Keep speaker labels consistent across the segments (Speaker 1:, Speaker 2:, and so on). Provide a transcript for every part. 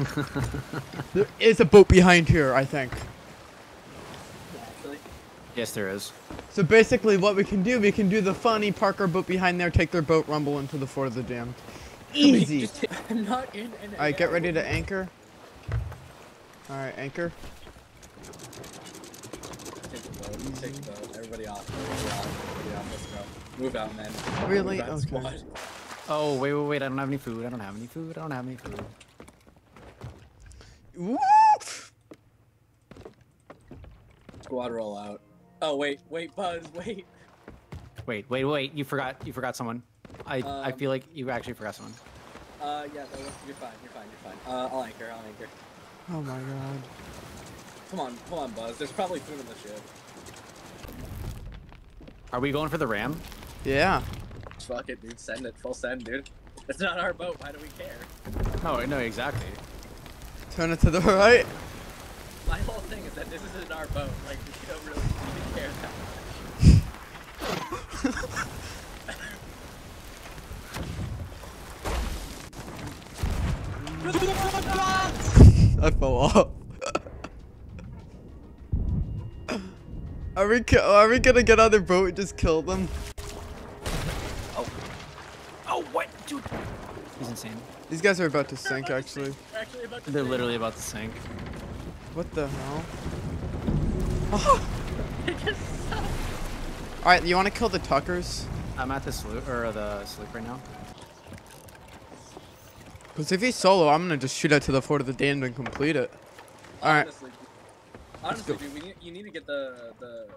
Speaker 1: There is a boat behind here, I think.
Speaker 2: Yes, there is.
Speaker 1: So basically, what we can do, we can do the funny, park our boat behind there, take their boat, rumble into the fort of the damned. Easy.
Speaker 3: I'm not in an.
Speaker 1: All right, get ready to anchor. All right, anchor.
Speaker 3: Take the boat. Take the boat. Everybody off. Everybody off. Everybody off. Let's go. Move out, man.
Speaker 1: Really?
Speaker 3: Move out,
Speaker 1: Okay.
Speaker 3: squad.
Speaker 2: Oh, wait, wait, wait. I don't have any food. I don't have any food. I don't have any food.
Speaker 1: Woo!
Speaker 3: Squad roll out. Oh wait, wait, Buzz, wait.
Speaker 2: Wait, wait, wait. You forgot. You forgot someone. I I
Speaker 3: Um,
Speaker 2: feel like you actually forgot someone.
Speaker 3: Uh, yeah, no, you're fine. You're fine. You're fine. Uh, I'll anchor. I'll anchor.
Speaker 1: Oh my god.
Speaker 3: Come on, come on, Buzz. There's probably food in the ship.
Speaker 2: Are we going for the ram?
Speaker 1: Yeah.
Speaker 3: Fuck it, dude. Send it. Full send, dude. It's not our boat. Why do we care?
Speaker 2: No, no, exactly.
Speaker 1: Turn it to the right.
Speaker 3: My whole thing is that this isn't our boat. Like, we don't really even care that much.
Speaker 1: I fell off. Are we, are we gonna get on their boat and just kill them?
Speaker 2: Oh, oh, what, dude? He's insane.
Speaker 1: These guys are about to sink, actually.
Speaker 3: We're actually about to
Speaker 2: They're literally about to sink.
Speaker 1: What the hell?
Speaker 3: It just sucks.
Speaker 1: Alright, you wanna kill the Tuckers?
Speaker 2: I'm at the sloop or the sloop right now.
Speaker 1: Because if he's solo, I'm gonna just shoot out to the Fort of the Damned and complete it. Alright.
Speaker 3: Honestly, honestly, dude, we need, you need to get the the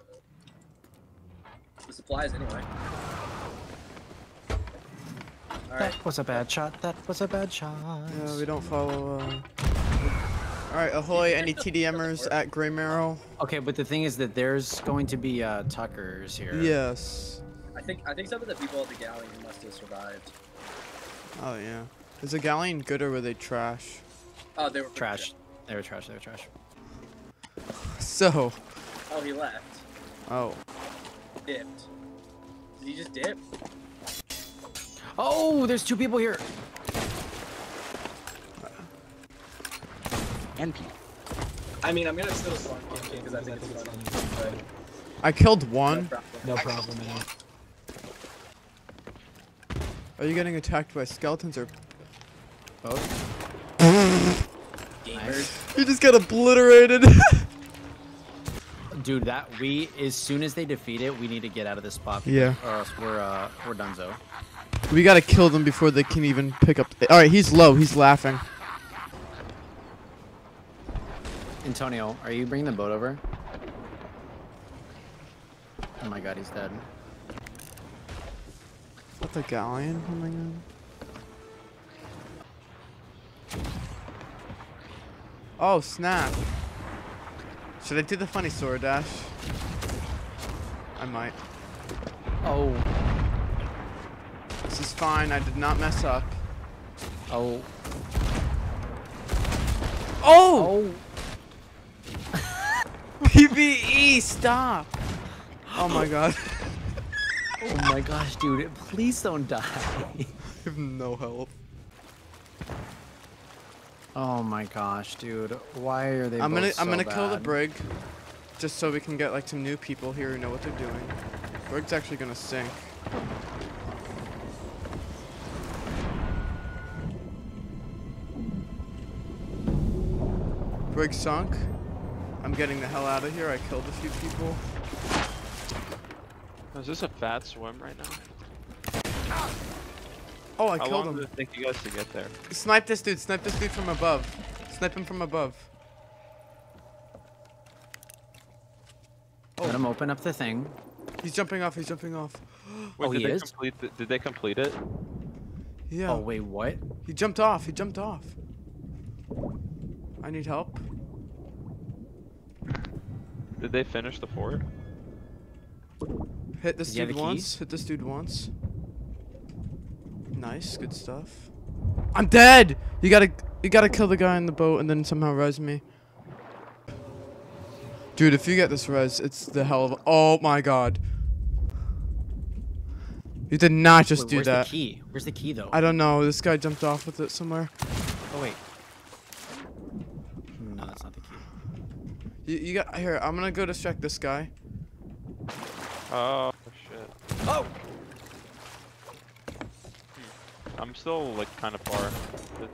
Speaker 3: the supplies anyway. All right.
Speaker 2: That was a bad shot. That was a bad shot.
Speaker 1: Yeah, we don't follow, uh... Alright, ahoy, any TDMers at Grey Marrow?
Speaker 2: Okay, but the thing is that there's going to be uh, Tuckers here.
Speaker 1: Yes.
Speaker 3: I think I think some of the people at the galleon must have survived.
Speaker 1: Oh, yeah. Is the galleon good or were they trash?
Speaker 3: Oh, they were pretty
Speaker 2: Trash. They were trash. They were trash.
Speaker 1: So...
Speaker 3: Oh, he left.
Speaker 1: Oh.
Speaker 3: Dipped. Did he just dip?
Speaker 2: Oh, there's two people here.
Speaker 4: And Pete.
Speaker 3: I mean, I'm gonna still spawn because I think it's funny.
Speaker 1: I killed
Speaker 3: But
Speaker 1: one.
Speaker 4: No problem, man.
Speaker 1: Are you getting attacked by skeletons or...
Speaker 2: Both.
Speaker 3: Gamers.
Speaker 1: You just got obliterated!
Speaker 2: Dude, that we as soon as they defeat it, we need to get out of this spot.
Speaker 1: Yeah.
Speaker 2: Or else we're uh we're donezo.
Speaker 1: We gotta kill them before they can even pick up... Alright, he's low. He's laughing.
Speaker 2: Antonio, are you bringing the boat over? Oh my god, he's dead.
Speaker 1: What the galleon oh coming in? Oh, snap. Should I do the funny sword dash? I might.
Speaker 2: Oh,
Speaker 1: fine. I did not mess up.
Speaker 2: oh,
Speaker 1: Oh!
Speaker 2: oh!
Speaker 1: PvE, stop! Oh my god.
Speaker 2: Oh my gosh, dude! Please don't die.
Speaker 1: I have no health.
Speaker 2: Oh my gosh, dude! Why are they?
Speaker 1: I'm gonna I'm gonna kill the brig, just so we can get like some new people here who know what they're doing. Brig's actually gonna sink. Brig sunk. I'm getting the hell out of here. I killed a few people.
Speaker 5: Is this a fat swim right now?
Speaker 1: Oh, I
Speaker 5: How
Speaker 1: killed
Speaker 5: long
Speaker 1: him.
Speaker 5: does it take you guys to get there?
Speaker 1: Snipe this dude. Snipe this dude from above. Snipe him from above.
Speaker 2: Let him open up the thing.
Speaker 1: He's jumping off. He's jumping off.
Speaker 5: Wait,
Speaker 2: Oh,
Speaker 5: did
Speaker 2: he
Speaker 5: they
Speaker 2: is?
Speaker 5: complete? The, did they complete it?
Speaker 1: Yeah.
Speaker 2: Oh wait, what?
Speaker 1: He jumped off. He jumped off. I need help.
Speaker 5: Did they finish the fort?
Speaker 1: Hit this
Speaker 2: Does he have
Speaker 1: dude once. Hit this dude once. Nice, good stuff. I'm dead. You gotta, you gotta kill the guy in the boat and then somehow res me. Dude, if you get this res, it's the hell of. Oh my god. You did not just
Speaker 2: Wait,
Speaker 1: do
Speaker 2: where's
Speaker 1: that.
Speaker 2: the key? Where's the key though?
Speaker 1: I don't know. This guy jumped off with it somewhere.
Speaker 2: Oh wait. No, that's not the key.
Speaker 1: You, you got here. I'm gonna go distract this guy.
Speaker 5: Oh shit.
Speaker 3: Oh! Hmm.
Speaker 5: I'm still like kind of far.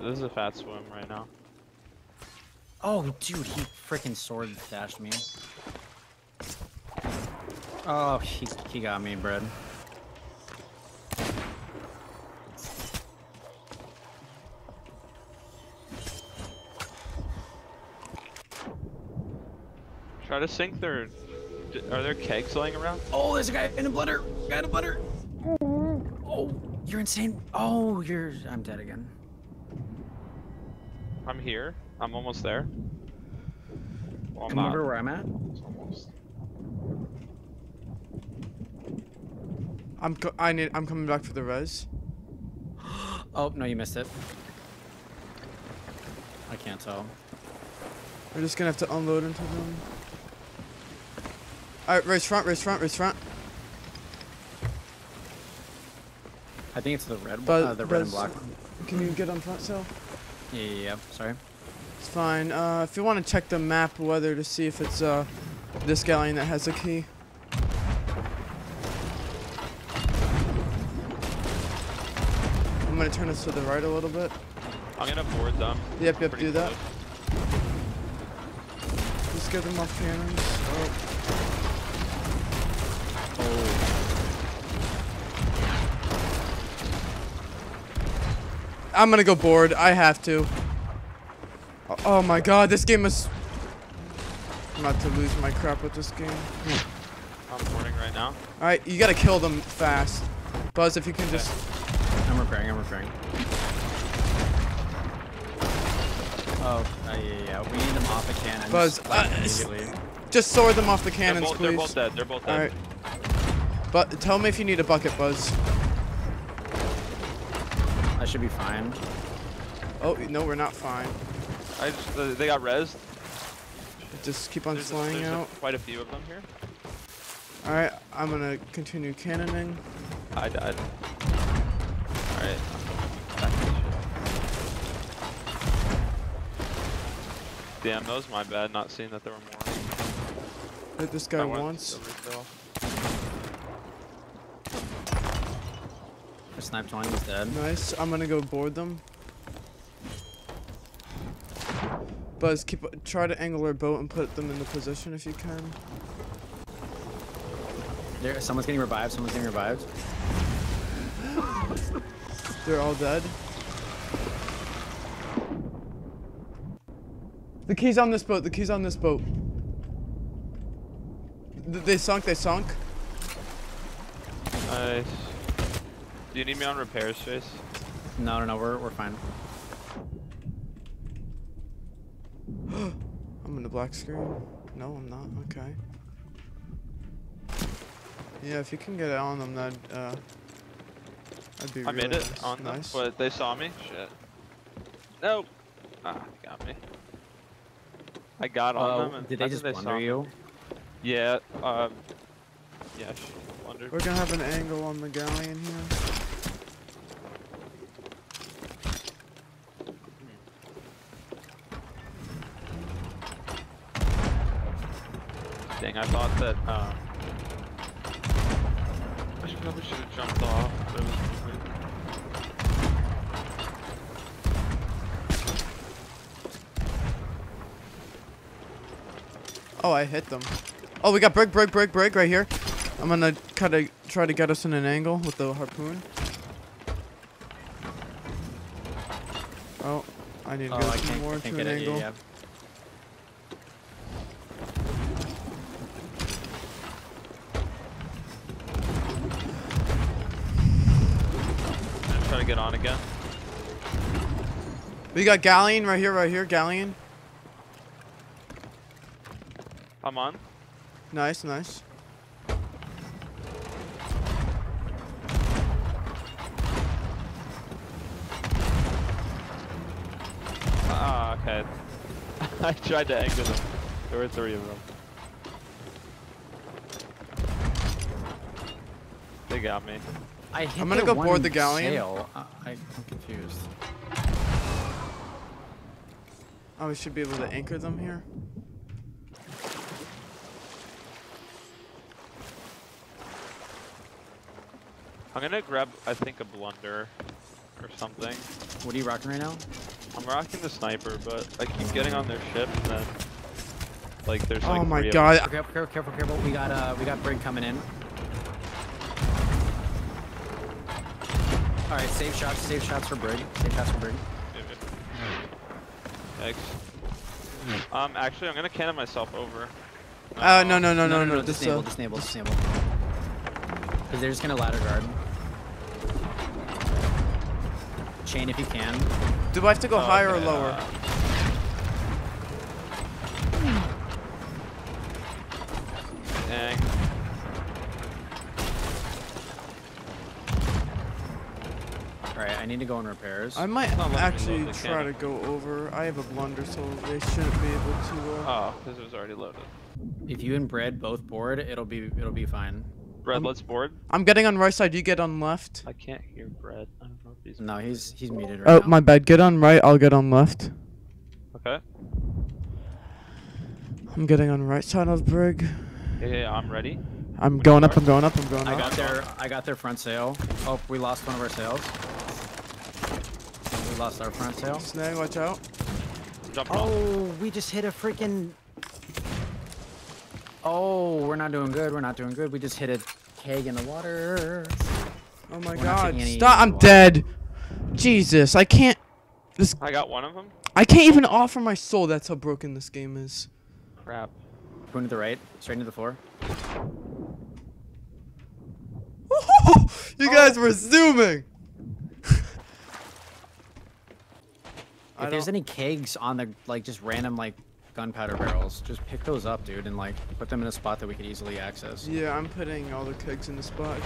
Speaker 5: This is a fat swim right now.
Speaker 2: Oh, dude, he freaking sword dashed me. Oh, he, he got me, Brad.
Speaker 5: Try to sink their. Are there kegs laying around?
Speaker 2: Oh, there's a guy in a blender. Guy in a blender. Oh, you're insane. Oh, you're. I'm dead again.
Speaker 5: I'm here. I'm almost there. Well, I'm
Speaker 2: Come
Speaker 5: not.
Speaker 2: over where I'm at.
Speaker 5: It's almost.
Speaker 1: I'm co- I need. I'm coming back for the res.
Speaker 2: Oh no, you missed it. I can't tell.
Speaker 1: We're just gonna have to unload into them. Alright, race front, race front, race front.
Speaker 2: I think it's the red.
Speaker 1: But
Speaker 2: uh, the red and black one.
Speaker 1: Can you get on front cell?
Speaker 2: Yeah, yeah, yeah. Sorry.
Speaker 1: It's fine. Uh, if you want to check the map weather to see if it's uh this galleon that has a key. I'm gonna turn this to the right a little bit.
Speaker 5: I'm gonna board them.
Speaker 1: Yep, yep,
Speaker 5: Pretty
Speaker 1: do that.
Speaker 5: close.
Speaker 1: Just get them off cannons. Oh. I'm gonna go board. I have to. Oh, oh my god, this game is. I'm about to lose my crap with this game.
Speaker 5: I'm boarding right now.
Speaker 1: Alright, you gotta kill them fast. Buzz, if you can just.
Speaker 2: I'm repairing. I'm repairing. Oh, uh, yeah, yeah, yeah. We need them off the cannons.
Speaker 1: Buzz,
Speaker 2: like,
Speaker 1: uh,
Speaker 2: immediately.
Speaker 1: Just sword them off the
Speaker 5: They're
Speaker 1: cannons,
Speaker 5: both, they're both dead. They're both dead.
Speaker 1: Alright. But tell me if you need a bucket, Buzz.
Speaker 2: Fine.
Speaker 1: Oh, no, we're not fine.
Speaker 5: I just, uh, they got rezzed.
Speaker 1: Just keep on
Speaker 5: There's, a,
Speaker 1: flying
Speaker 5: a-
Speaker 1: out.
Speaker 5: quite a few of them here.
Speaker 1: Alright, I'm gonna continue cannoning.
Speaker 5: I died. Alright. Back to the ship. Damn, that was my bad, not seeing that there were more.
Speaker 1: Hit this guy once.
Speaker 5: go refill.
Speaker 2: I sniped one. He's dead.
Speaker 1: Nice. I'm gonna go board them. Buzz, keep try to angle our boat and put them in the position if you can.
Speaker 2: There, someone's getting revived. Someone's getting revived.
Speaker 1: They're all dead. The key's on this boat. The key's on this boat. Th- they sunk. They sunk.
Speaker 5: Nice. Do you need me on repairs, Chase?
Speaker 2: No, no, no. We're we're fine.
Speaker 1: I'm in the black screen. No, I'm not. Okay. Yeah, if you can get on them, that uh, that'd be
Speaker 5: I
Speaker 1: really
Speaker 5: made it
Speaker 1: nice.
Speaker 5: on them,
Speaker 1: nice.
Speaker 5: but they saw me. Shit. Nope. Ah, they got me. I got on
Speaker 2: Oh,
Speaker 5: them. And
Speaker 2: did they
Speaker 5: I
Speaker 2: just
Speaker 5: think saw
Speaker 2: blunder
Speaker 5: me.
Speaker 2: you?
Speaker 5: Yeah. Um. Yeah. She blundered.
Speaker 1: We're gonna have an angle on the galleon here.
Speaker 5: I thought that. Um, I should probably should have jumped off. But it was too late.
Speaker 1: Oh, I hit them. Oh, we got break, break, break, break right here. I'm gonna kind of try to get us in an angle with the harpoon. Oh, I need to
Speaker 2: Oh,
Speaker 1: go
Speaker 2: I
Speaker 1: some more
Speaker 2: I
Speaker 1: to an
Speaker 2: angle. it. Yeah,
Speaker 5: on again.
Speaker 1: We got galleon right here, right here, galleon.
Speaker 5: I'm on.
Speaker 1: Nice, nice.
Speaker 5: Ah, okay. I tried to angle them. There were three of them. They got me.
Speaker 2: I hit
Speaker 1: I'm gonna go board the galleon.
Speaker 2: sail. Uh, I, I'm confused.
Speaker 1: Oh, we should be able to anchor them here.
Speaker 5: I'm gonna grab, I think, a blunder or something.
Speaker 2: What are you rocking right now?
Speaker 5: I'm rocking the sniper, but I keep getting on their ship and then, like, there's like
Speaker 1: Oh my
Speaker 5: three of
Speaker 1: god.
Speaker 2: Careful, careful, careful, careful. We got uh, we got Brig coming in. All right, save shots, save shots for Brig. Save shots for Brig.
Speaker 5: Thanks. Um, actually, I'm gonna cannon myself over.
Speaker 1: Uh, no, no, no,
Speaker 2: No,
Speaker 1: no,
Speaker 2: no,
Speaker 1: no.
Speaker 2: no, disable,
Speaker 1: uh,
Speaker 2: disable, disable. Because they're just gonna ladder guard. Chain if you can.
Speaker 1: do I have to go higher or lower?
Speaker 5: uh, Dang.
Speaker 2: All right, I need to go on repairs.
Speaker 1: I might
Speaker 5: not letting me
Speaker 1: actually
Speaker 5: load
Speaker 1: try to go over. I have a blunder, so they shouldn't be able to. Uh...
Speaker 5: Oh, because it was already loaded.
Speaker 2: If you and Bread both board, it'll be it'll be fine.
Speaker 5: Bread,
Speaker 1: Um,
Speaker 5: let's board.
Speaker 1: I'm getting on right side. You get on left.
Speaker 5: I can't hear bread. I don't know if he's.
Speaker 2: No, he's he's muted right
Speaker 1: Oh,
Speaker 2: now.
Speaker 1: my bad. Get on right. I'll get on left.
Speaker 5: Okay.
Speaker 1: I'm getting on right side of the Brig.
Speaker 5: Yeah, yeah, yeah, I'm ready.
Speaker 1: I'm going up. I'm going up. I'm going up.
Speaker 2: I
Speaker 1: up.
Speaker 2: got their I got their front sail. Oh, we lost one of our sails. We lost our front sail.
Speaker 1: Snag, watch out.
Speaker 5: Jump off.
Speaker 2: Oh, we just hit a freaking. Oh, we're not doing good. We're not doing good. We just hit a keg in the water.
Speaker 1: Oh my
Speaker 2: We're
Speaker 1: god. Stop. I'm
Speaker 2: water.
Speaker 1: dead. Jesus. I can't. This.
Speaker 5: I got one of them.
Speaker 1: I can't even offer my soul. That's how broken this game is.
Speaker 5: Crap.
Speaker 2: Going to the right, straight into the floor.
Speaker 1: You guys were oh. zooming.
Speaker 2: If there's any kegs on the like just random like gunpowder barrels, just pick those up, dude, and like put them in a spot that we could easily access.
Speaker 1: Yeah, I'm putting all the kegs in the spot.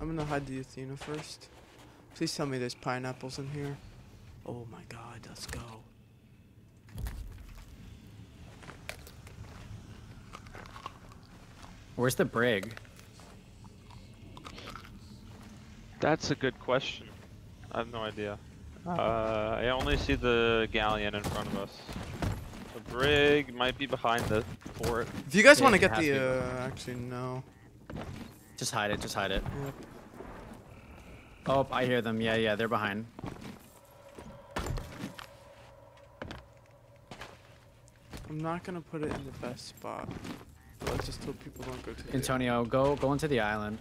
Speaker 1: I'm gonna hide the Athena first. Please tell me there's pineapples in here. Oh my god, let's go.
Speaker 2: Where's the brig?
Speaker 5: That's a good question. I have no idea. Uh, I only see the galleon in front of us. The brig might be behind the fort.
Speaker 1: If you guys
Speaker 2: Yeah,
Speaker 1: want to get the, uh, actually no.
Speaker 2: Just hide it. Just hide it.
Speaker 1: Yep.
Speaker 2: Oh, I hear them. Yeah, yeah, they're behind.
Speaker 1: I'm not gonna put it in the best spot. But let's just hope people don't go to the
Speaker 2: Antonio, go go into the island.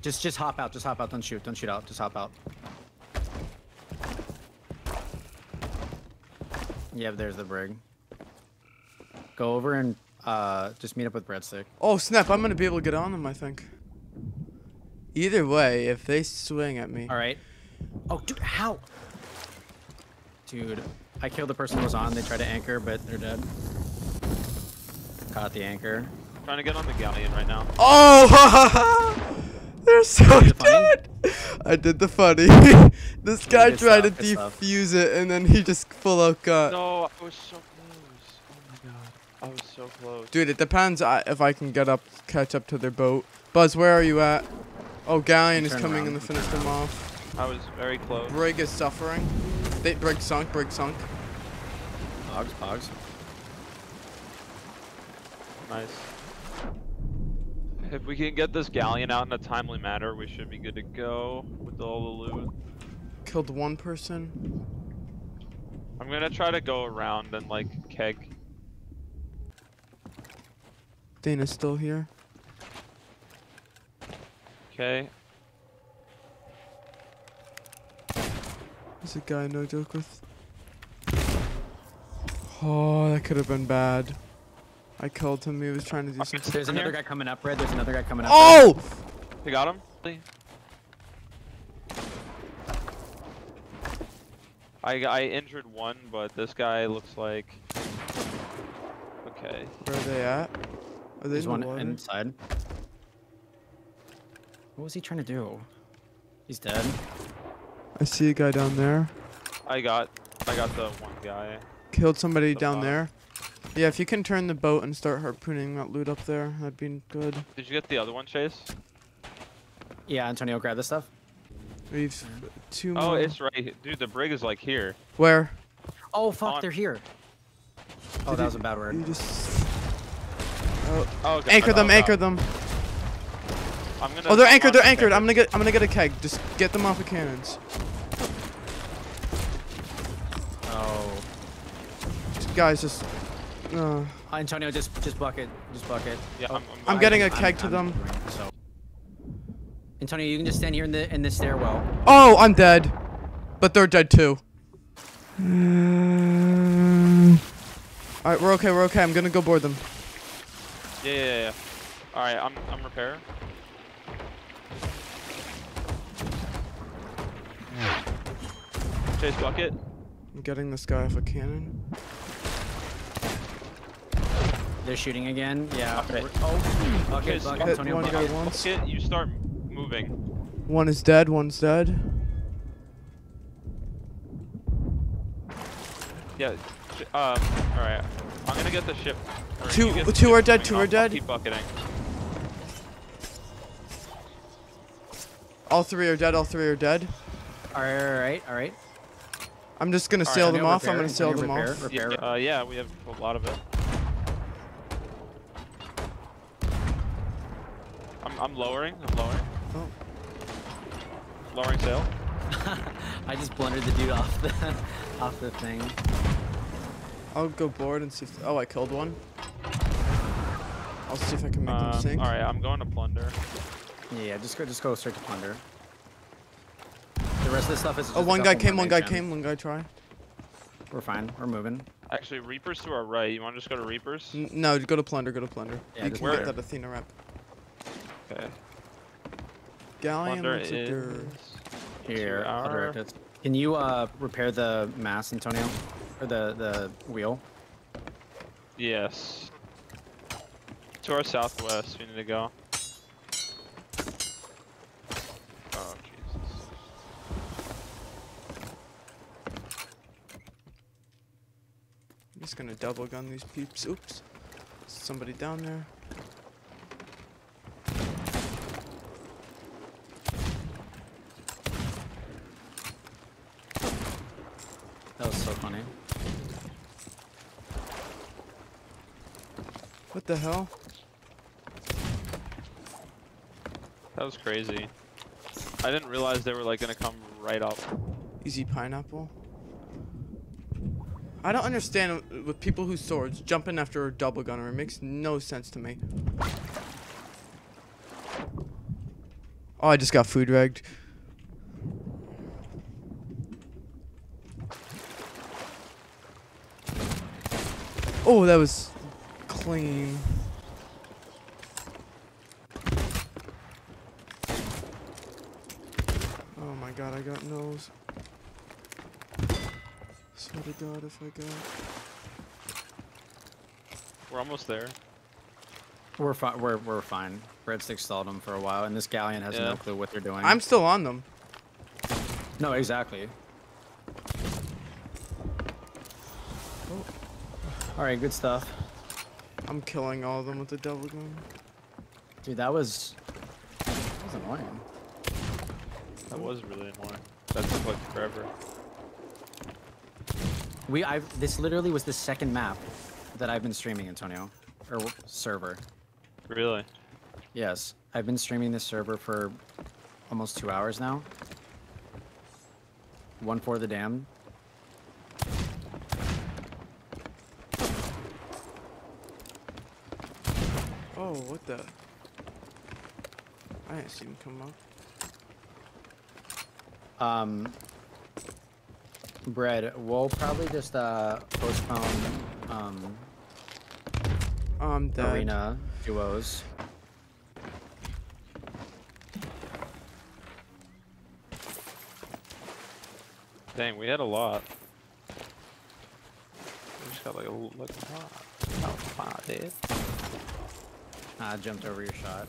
Speaker 2: Just just hop out. Just hop out. Don't shoot. Don't shoot out. Just hop out. Yeah, there's the brig. Go over and uh just meet up with Breadstick.
Speaker 1: Oh snap! I'm gonna be able to get on them. I think. Either way, if they swing at me,
Speaker 2: All right. Oh, dude, how? Dude, I killed the person who was on. They tried to anchor, but they're dead. Caught the anchor.
Speaker 5: trying to get on the galleon right now.
Speaker 1: oh, they're so
Speaker 2: did
Speaker 1: dead. I did the funny. this guy
Speaker 2: good
Speaker 1: tried to defuse it, and then he just full out got.
Speaker 5: No, I was so close. Oh my god. I was so close.
Speaker 1: Dude, it depends if I can get up, catch up to their boat. Buzz, where are you at? Oh, Galleon is coming
Speaker 2: around,
Speaker 1: in to finish them off.
Speaker 5: I was very close.
Speaker 1: Brig is suffering. They, Brig sunk, Brig sunk.
Speaker 2: Pogs, pogs.
Speaker 5: Nice. If we can get this galleon out in a timely manner, we should be good to go with all the loot.
Speaker 1: Killed one person.
Speaker 5: I'm gonna try to go around and like keg.
Speaker 1: Dana's still here.
Speaker 5: Okay.
Speaker 1: There's a guy no joke with. Oh, that could have been bad. I killed him. He was trying to do something.
Speaker 2: There's
Speaker 5: in
Speaker 2: another
Speaker 5: here?
Speaker 2: guy coming up, Red. There's another guy coming up.
Speaker 1: Oh!
Speaker 5: You got him? I I injured one, but this guy looks like. Okay.
Speaker 1: Where are they at? Are they
Speaker 2: There's
Speaker 1: in
Speaker 2: one
Speaker 1: the
Speaker 2: inside. What was he trying to do? He's dead.
Speaker 1: I see a guy down there.
Speaker 5: I got I got the one guy.
Speaker 1: Killed somebody
Speaker 5: The
Speaker 1: down
Speaker 5: box.
Speaker 1: there. Yeah, if you can turn the boat and start harpooning that loot up there, that'd be good.
Speaker 5: Did you get the other one, Chase?
Speaker 2: Yeah, Antonio, grab this stuff.
Speaker 1: We've two
Speaker 5: Oh,
Speaker 1: more.
Speaker 5: it's right. he- Dude, the brig is like here.
Speaker 1: Where?
Speaker 2: Oh fuck,
Speaker 5: On-
Speaker 2: they're here. Oh,
Speaker 1: Did
Speaker 2: that
Speaker 1: you-
Speaker 2: was a bad word.
Speaker 1: You just. Oh,
Speaker 5: Oh, God.
Speaker 1: anchor them,
Speaker 5: oh,
Speaker 1: anchor them.
Speaker 5: I'm gonna.
Speaker 1: Oh, they're anchored, they're
Speaker 5: the
Speaker 1: anchored. I'm gonna get, I'm gonna get a keg. Just get them off the cannons.
Speaker 2: Oh.
Speaker 1: Guys, just. Uh,
Speaker 2: Antonio, just just bucket, just bucket.
Speaker 5: Yeah,
Speaker 2: Oh,
Speaker 5: I'm, I'm,
Speaker 1: I'm
Speaker 5: going.
Speaker 1: getting a
Speaker 2: I'm-
Speaker 1: keg to
Speaker 2: I'm
Speaker 1: them.
Speaker 2: doing so. Antonio, you can just stand here in the in the stairwell.
Speaker 1: oh, I'm dead. But they're dead too. Alright, we're okay, we're okay. I'm gonna go board them.
Speaker 5: Yeah, yeah, yeah. All right, I'm I'm repair. Chase bucket.
Speaker 1: I'm getting this guy off a cannon.
Speaker 2: They're shooting again. Yeah.
Speaker 5: Okay.
Speaker 2: we're- Oh, bucket, bucket, Antonio,
Speaker 1: one guy
Speaker 2: bucket.
Speaker 1: once.
Speaker 5: Bucket. You start moving.
Speaker 1: One is dead, one's dead.
Speaker 5: Yeah. Um. All right. I'm gonna get the ship. or
Speaker 1: Two-
Speaker 5: the
Speaker 1: two
Speaker 5: ship
Speaker 1: are dead, two are
Speaker 5: I'll
Speaker 1: dead.
Speaker 5: Keep bucketing.
Speaker 1: All three are dead, all three are dead.
Speaker 2: All right, all right, all right.
Speaker 1: I'm just gonna
Speaker 5: sail
Speaker 1: seal them
Speaker 2: Antonio,
Speaker 1: off. I'm gonna sail them
Speaker 2: Antonio,
Speaker 1: off.
Speaker 2: repair,
Speaker 5: Yeah, uh, yeah, we have a lot of it. I'm I'm lowering. I'm lowering.
Speaker 1: Oh.
Speaker 5: Lowering sail.
Speaker 2: I just blundered the dude off the off the thing.
Speaker 1: I'll go board and see if. Oh, I killed one. I'll see if I can make them
Speaker 5: Um,
Speaker 1: sink.
Speaker 5: all right, I'm going to plunder.
Speaker 2: Yeah, yeah, just go just go straight to plunder. The rest of the stuff is.
Speaker 1: Oh,
Speaker 2: just a
Speaker 1: one guy came, one guy
Speaker 2: mermaids,
Speaker 1: came, one guy tried.
Speaker 2: We're fine. We're moving.
Speaker 5: Actually, Reapers to our right. You want to just go to Reapers?
Speaker 1: N- no, go to plunder, go to plunder.
Speaker 2: Yeah,
Speaker 1: you
Speaker 2: just
Speaker 1: can get
Speaker 5: plunder.
Speaker 1: that Athena rep.
Speaker 5: Okay.
Speaker 1: Galleon,
Speaker 5: Plunder
Speaker 1: what's it do?
Speaker 5: is
Speaker 2: Here, I'll
Speaker 5: our-
Speaker 2: direct it. Can you uh repair the mast, Antonio, or the the wheel?
Speaker 5: Yes. To our southwest, we need to go. Oh Jesus.
Speaker 1: I'm just gonna double gun these peeps. Oops. Somebody down there.
Speaker 2: That was so funny.
Speaker 1: What the hell?
Speaker 5: That was crazy. I didn't realize they were like gonna come right up.
Speaker 1: Easy pineapple. I don't understand with people whose swords jumping after a double gunner. It makes no sense to me. Oh, I just got food regged. Oh, that was clean. Oh my god, I got nose. Swear to god if I got.
Speaker 5: We're almost there.
Speaker 2: We're fine. We're we're fine. Breadstick stalled them for a while, and this galleon has
Speaker 5: Yeah.
Speaker 2: no clue what they're doing.
Speaker 1: I'm still on them.
Speaker 2: no exactly. Oh. All right, good stuff,
Speaker 1: I'm killing all of them with the double gun.
Speaker 2: dude. That was that was annoying.
Speaker 5: That was really annoying. That took like forever.
Speaker 2: We I this literally was the second map that I've been streaming, Antonio, or server.
Speaker 5: Really?
Speaker 2: Yes, I've been streaming this server for almost two hours now. One for the dam.
Speaker 1: Oh, what the? I didn't see him come up.
Speaker 2: Um, bread. We'll probably just uh postpone um
Speaker 1: Oh, I'm dead.
Speaker 2: arena duos.
Speaker 5: Dang, we had a lot. We just got like a l- like a lot. Oh, wow, dude.
Speaker 2: I jumped over your shot.